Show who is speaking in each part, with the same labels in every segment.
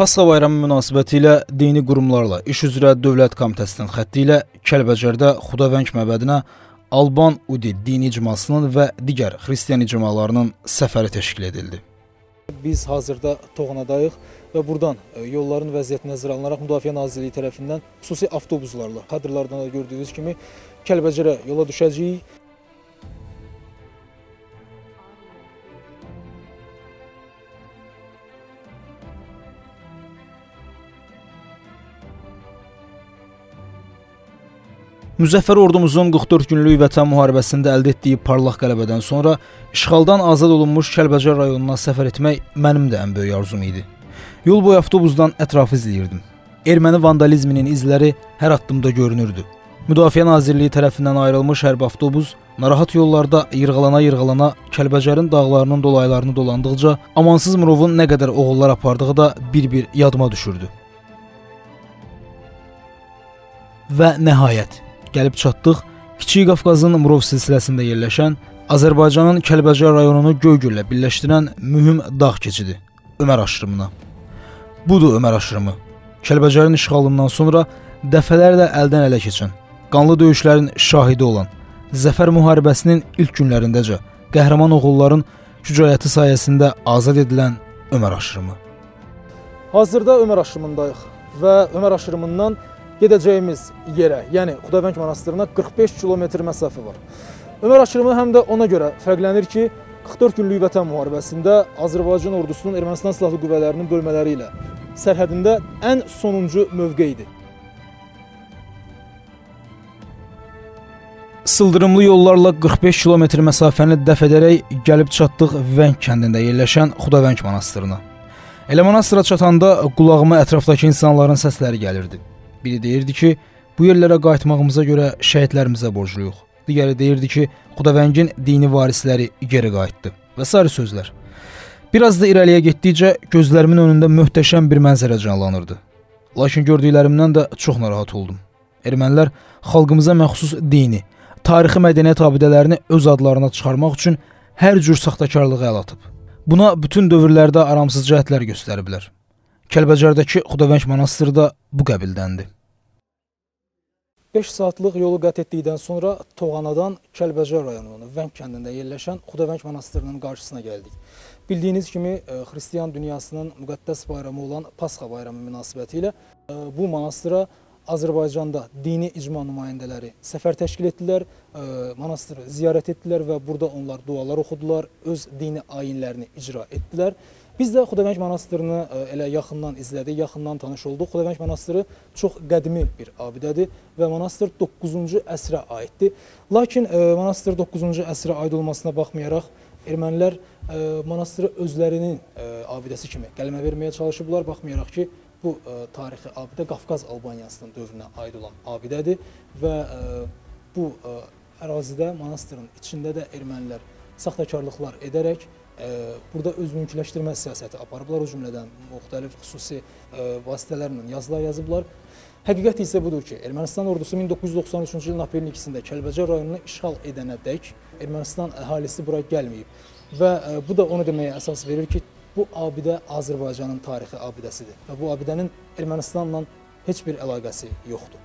Speaker 1: Pasxa bayramı münasibətilə dini qurumlarla İş üzrə Dövlət Komitəsinin xətti ilə Kəlbəcərdə Xudavəng məbədinə Alban Udi dini icmasının və digər xristian icmalarının səfəri təşkil edildi.
Speaker 2: Biz hazırda Toğanadayıq və buradan e, yolların vəziyyəti nəzərə alınaraq Müdafiə Nazirliyi tərəfindən xüsusi avtobuslarla kadrlardan da gördüyünüz kimi Kəlbəcərə yola düşəcəyik.
Speaker 1: Müzəffər ordumuzun 44 günlük vətən müharibəsində əldə etdiyi parlaq qələbədən sonra işğaldan azad olunmuş Kəlbəcər rayonuna səfər etmək mənim də ən böyük arzum idi. Yol boyu avtobusdan ətrafı izləyirdim. Erməni vandalizminin izləri hər addımda görünürdü. Müdafiə Nazirliyi tərəfindən ayrılmış hərbi avtobus narahat yollarda yırğalana-yırğalana Kəlbəcərin dağlarının dolaylarını dolandıqca amansız Murovun nə qədər oğullar apardığı da bir-bir yadıma düşürdü. Və nəhayət gəlib çatdıq Kiçik Qafqazın Murov silsiləsində yerləşən Azərbaycanın Kəlbəcər rayonunu Göygöllə birləşdirən mühüm dağ keçidi Ömər aşırımına. Budur Ömər aşırımı. Kəlbəcərin işğalından sonra dəfələrlə əldən ələ keçən, qanlı döyüşlərin şahidi olan, Zəfər müharibəsinin ilk günlərindəcə qəhrəman oğulların şücaəti sayəsində azad edilən Ömər aşırımı.
Speaker 2: Hazırda Ömər aşırımındayıq və Ömər aşırımından gedəcəyimiz yerə, yəni Xudavəng monastırına 45 kilometr məsafə var. Ömər aşırımı həm də ona görə fərqlənir ki, 44 günlük vətən müharibəsində Azərbaycan ordusunun Ermənistan silahlı qüvvələrinin bölmələri ilə sərhədində ən sonuncu mövqe idi.
Speaker 1: Sıldırımlı yollarla 45 kilometr məsafəni dəf edərək gəlib çatdıq Vəng kəndində yerləşən Xudavəng monastırına. Elə monastıra çatanda qulağıma ətrafdakı insanların səsləri gəlirdi. Biri deyirdi ki, bu yerlərə qayıtmağımıza görə şəhidlərimizə borcluyuq. Digəri deyirdi ki, Xudavəngin dini varisləri geri qayıtdı və sair sözlər. Biraz da irəliyə getdikcə gözlərimin önündə möhtəşəm bir mənzərə canlanırdı. Lakin gördüklərimdən də çox narahat oldum. Ermənilər xalqımıza məxsus dini, tarixi mədəniyyət abidələrini öz adlarına çıxarmaq üçün hər cür saxtakarlığı əl atıb. Buna bütün dövrlərdə aramsız cəhətlər göstəriblər. Kəlbəcərdəki Xudavəng monastırı da bu qəbildəndir.
Speaker 2: 5 saatlıq yolu qət etdikdən sonra Toğanadan Kəlbəcər rayonunun Vəng kəndində yerləşən Xudavəng monastırının qarşısına gəldik. Bildiyiniz kimi, e, xristian dünyasının müqəddəs bayramı olan Pasxa bayramı münasibəti ilə e, bu monastıra Azərbaycanda dini icma nümayəndələri səfər təşkil etdilər, e, monastırı ziyarət etdilər və burada onlar dualar oxudular, öz dini ayinlərini icra etdilər. Biz də Xudavəng monastırını e, elə yaxından izlədik, yaxından tanış olduq. Xudavəng monastırı çox qədimi bir abidədir və monastır 9-cu əsrə aiddir. Lakin e, monastır 9-cu əsrə aid olmasına baxmayaraq ermənilər monastırı özlərinin abidəsi kimi qələmə verməyə çalışıblar, baxmayaraq ki, bu tarixi abidə Qafqaz Albaniyasının dövrünə aid olan abidədir və bu ərazidə monastırın içində də ermənilər saxtakarlıqlar edərək burada öz mülkləşdirmə siyasəti aparıblar, o cümlədən müxtəlif xüsusi vasitələrlə yazılar yazıblar. Həqiqət isə budur ki, Ermənistan ordusu 1993-cü ilin aprelin 2-sində Kəlbəcər rayonunu işğal edənədək Ermənistan əhalisi bura gəlməyib və bu da onu deməyə əsas verir ki, bu abidə Azərbaycanın tarixi abidəsidir və bu abidənin Ermənistanla heç bir əlaqəsi yoxdur.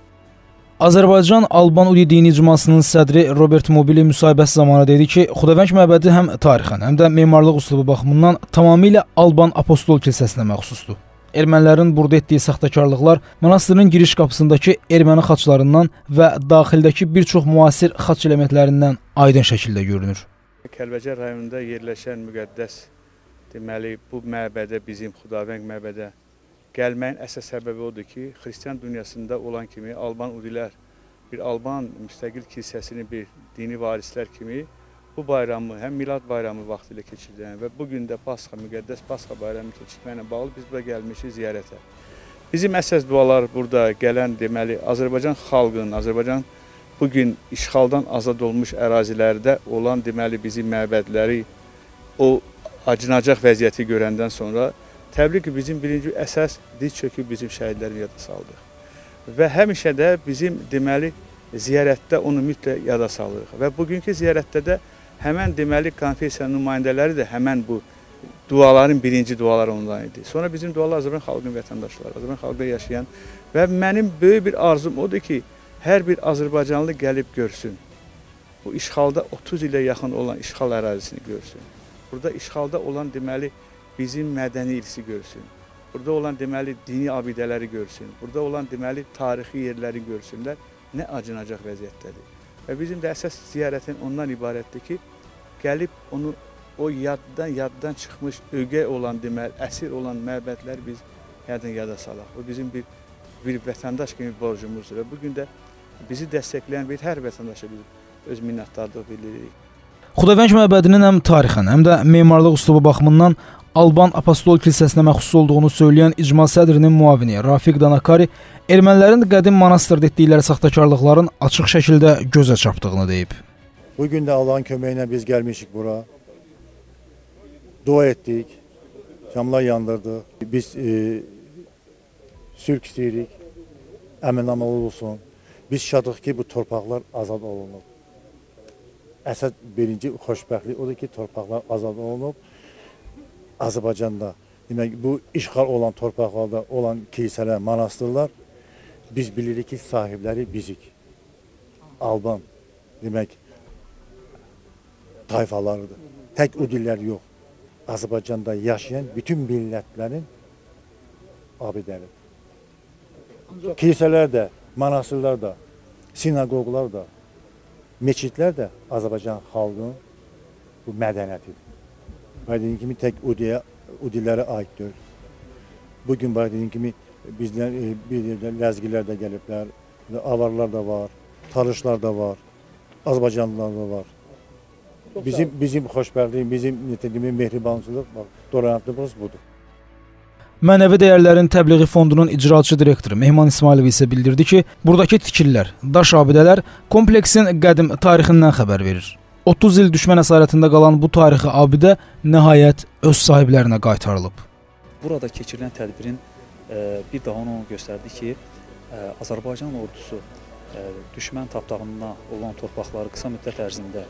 Speaker 1: Azərbaycan Alban Udi dini icmasının sədri Robert Mobili müsahibəsi zamanı dedi ki, Xudavəng məbədi həm tarixən, həm də memarlıq üslubu baxımından tamamilə Alban Apostol kilsəsinə məxsusdur. Ermənilərin burada etdiyi saxtakarlıqlar monastırın giriş qapısındakı erməni xaçlarından və daxildəki bir çox müasir xaç elementlərindən aydın şəkildə görünür.
Speaker 3: Kəlbəcər rayonunda yerləşən müqəddəs deməli bu məbədə bizim Xudavəng məbədə gəlməyin əsas səbəbi odur ki, xristian dünyasında olan kimi Alban udilər bir Alban müstəqil kilsəsini bir dini varislər kimi bu bayramı həm Milad bayramı vaxtı ilə keçirilən və bu gün də Pasxa, müqəddəs Pasxa bayramı keçirməklə bağlı biz bura gəlmişik ziyarətə. Bizim əsas dualar burada gələn deməli Azərbaycan xalqının, Azərbaycan bu gün işğaldan azad olmuş ərazilərdə olan deməli bizim məbədləri o acınacaq vəziyyəti görəndən sonra Təbii ki, bizim birinci əsas diz çöküb bizim şəhidləri yada saldıq. Və həmişə də bizim deməli ziyarətdə onu mütləq yada salırıq. Və bugünkü ziyarətdə də həmən deməli konfessiya nümayəndələri də həmən bu duaların birinci dualar ondan idi. Sonra bizim dualar Azərbaycan xalqının vətəndaşları, Azərbaycan xalqında yaşayan və mənim böyük bir arzum odur ki, hər bir Azərbaycanlı gəlib görsün. Bu işğalda 30 ilə yaxın olan işğal ərazisini görsün. Burada işğalda olan deməli bizim mədəni irsi görsün. Burada olan deməli dini abidələri görsün. Burada olan deməli tarixi yerləri görsünlər. Nə acınacaq vəziyyətdədir. Və bizim də əsas ziyarətin ondan ibarətdir ki, gəlib onu o yaddan yaddan çıxmış ögey olan deməli əsir olan məbədlər biz yaddan yada salaq. O bizim bir bir vətəndaş kimi borcumuzdur və bu gün də bizi dəstəkləyən bir hər vətəndaşa biz öz minnətdarlıq bildiririk.
Speaker 1: Xudavəng məbədinin həm tarixən, həm də memarlıq üslubu baxımından Alban Apostol kilsəsinə məxsus olduğunu söyləyən icma sədrinin müavini Rafiq Danakari ermənilərin qədim monastırda etdikləri saxtakarlıqların açıq şəkildə gözə çarpdığını deyib.
Speaker 4: Bu gün də Allahın köməyi ilə biz gəlmişik bura. Dua etdik. Camlar yandırdıq. Biz e, sülh istəyirik. Əmin-amal olsun. Biz şadıq ki, bu torpaqlar azad olunub. Əsas birinci xoşbəxtlik odur ki, torpaqlar azad olunub. Azərbaycanda demək bu işğal olan torpaqlarda olan kilsələr, monastırlar biz bilirik ki, sahibləri bizik. Alban demək tayfalarıdır. Tək o dillər yox. Azərbaycanda yaşayan bütün millətlərin abidəlidir. Kilsələr də, monastırlar da, sinagoglar da, meçidlər də Azərbaycan xalqının bu mədəniyyətidir. Bax dediyim kimi tək o dillərə aid deyil. Bu gün bax dediyim kimi bizdən e, bir yerdə ləzgilər də gəliblər, avarlar da var, tarışlar da var, Azərbaycanlılar da var. Bizim bizim xoşbəxtlik, bizim nitqimi mehribançılıq, bax, tolerantlığımız budur.
Speaker 1: Mənəvi dəyərlərin təbliği fondunun icraçı direktoru Mehman İsmailov isə bildirdi ki, buradakı tikililər, daş abidələr kompleksin qədim tarixindən xəbər verir. 30 il düşmən əsarətində qalan bu tarixi abidə nəhayət öz sahiblərinə qaytarılıb.
Speaker 5: Burada keçirilən tədbirin e, bir daha onu göstərdi ki, e, Azərbaycan ordusu e, düşmən tapdağında olan torpaqları qısa müddət ərzində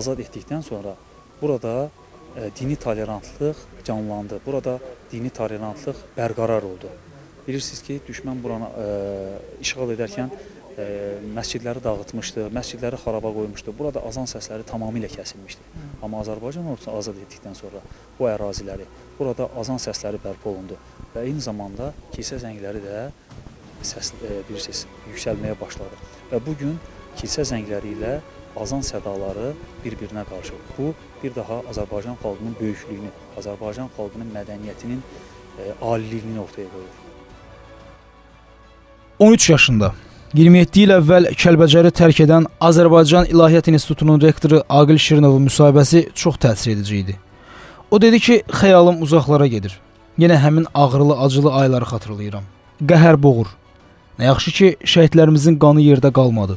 Speaker 5: azad etdikdən sonra burada dini tolerantlıq canlandı. Burada dini tolerantlıq bərqərar oldu. Bilirsiniz ki, düşmən buranı işğal edərkən ə, məscidləri dağıtmışdı, məscidləri xaraba qoymuşdu. Burada azan səsləri tamamilə kəsilmişdi. Amma Azərbaycan ordusu azad etdikdən sonra bu əraziləri, burada azan səsləri bərpa olundu və eyni zamanda kilsə zəngləri də səs ə, bilirsiniz, yüksəlməyə başladı. Və bu gün kilsə zəngləri ilə azan sədaları bir-birinə qarşı. Bu bir daha Azərbaycan xalqının böyüklüyünü, Azərbaycan xalqının mədəniyyətinin ə, aliliyini ortaya qoyur.
Speaker 1: 13 yaşında 27 il əvvəl Kəlbəcəri tərk edən Azərbaycan İlahiyyat İnstitutunun rektoru Aqil Şirinovun müsahibəsi çox təsir edici idi. O dedi ki, xəyalım uzaqlara gedir. Yenə həmin ağrılı, acılı ayları xatırlayıram. Qəhər boğur. Nə yaxşı ki, şəhidlərimizin qanı yerdə qalmadı.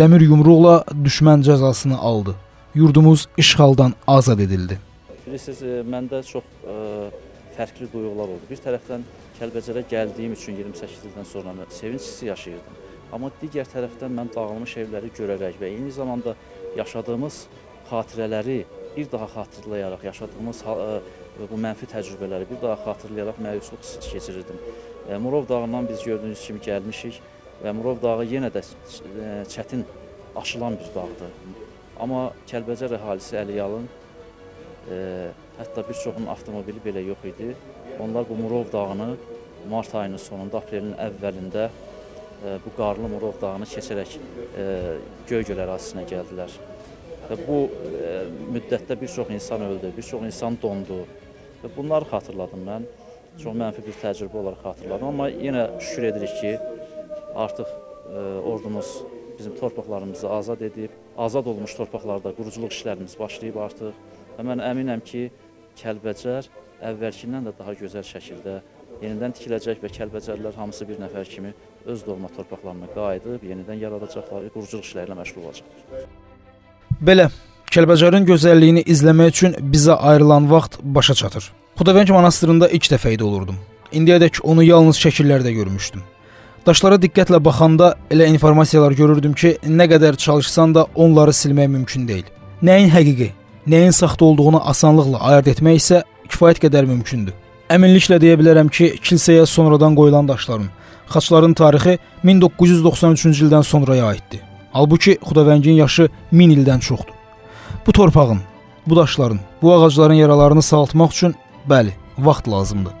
Speaker 1: Dəmir yumruqla düşmən cəzasını aldı. Yurdumuz işğaldan azad edildi.
Speaker 6: Bilirsiniz, e, məndə çox ə, e, fərqli duyğular oldu. Bir tərəfdən Kəlbəcərə gəldiyim üçün 28 ildən sonra sevinç hissi yaşayırdım. Amma digər tərəfdən mən dağılmış evləri görərək və eyni zamanda yaşadığımız xatirələri bir daha xatırlayaraq, yaşadığımız ə, e, bu mənfi təcrübələri bir daha xatırlayaraq məyusluq keçirirdim. Murov dağından biz gördüyünüz kimi gəlmişik və Murov dağı yenə də e, çətin aşılan bir dağdır. Amma Kəlbəcər əhalisi Əliyalın e, hətta bir çoxunun avtomobili belə yox idi. Onlar bu Murov dağını mart ayının sonunda, aprelin əvvəlində bu qarlı Murov dağını keçərək Göygöl ərazisinə gəldilər. Və bu müddətdə bir çox insan öldü, bir çox insan dondu. Və bunları xatırladım mən. Çox mənfi bir təcrübə olaraq xatırladım. Amma yenə şükür edirik ki, artıq ordumuz bizim torpaqlarımızı azad edib, azad olmuş torpaqlarda quruculuq işlərimiz başlayıb artıq. Və mən əminəm ki, Kəlbəcər əvvəlkindən də daha gözəl şəkildə yenidən tikiləcək və Kəlbəcərlilər hamısı bir nəfər kimi öz doğma torpaqlarına qayıdıb, yenidən yaradacaqlar, quruculuq işləri ilə məşğul olacaqlar.
Speaker 1: Belə Kəlbəcərin gözəlliyini izləmək üçün bizə ayrılan vaxt başa çatır. Xudavəng monastırında ilk dəfə idi olurdum. İndiyədək onu yalnız şəkillərdə görmüşdüm. Daşlara diqqətlə baxanda elə informasiyalar görürdüm ki, nə qədər çalışsan da onları silmək mümkün deyil. Nəyin həqiqi, nəyin saxta olduğunu asanlıqla ayırd etmək isə kifayət qədər mümkündür. Əminliklə deyə bilərəm ki, kilsəyə sonradan qoyulan daşların, xaçların tarixi 1993-cü ildən sonraya aiddir. Halbuki Xudavəngin yaşı 1000 ildən çoxdur. Bu torpağın, bu daşların, bu ağacların yaralarını sağaltmaq üçün bəli, vaxt lazımdır.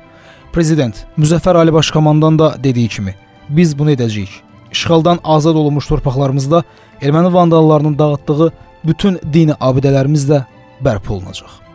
Speaker 1: Prezident Müzəffər Ali Başkomandan da dediyi kimi, biz bunu edəcəyik. İşğaldan azad olunmuş torpaqlarımızda erməni vandallarının dağıtdığı bütün dini abidələrimiz də bərpa olunacaq.